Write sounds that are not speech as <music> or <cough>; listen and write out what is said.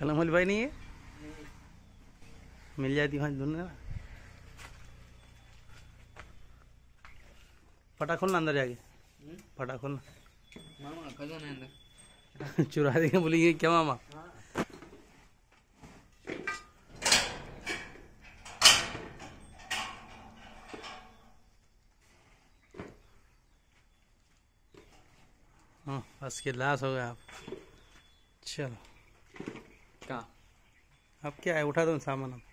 कलम वाली भाई नहीं है? मिल जाती वहाँ ढूँढने ना फटा खोलना अंदर जाके। फटा खोलना। मामा खजाना है अंदर। <laughs> चुरा देंगे बोलेंगे क्या मामा? हाँ। बस के लाश हो गया आप। चलो। कहाँ अब क्या है? उठा दो सामान अब।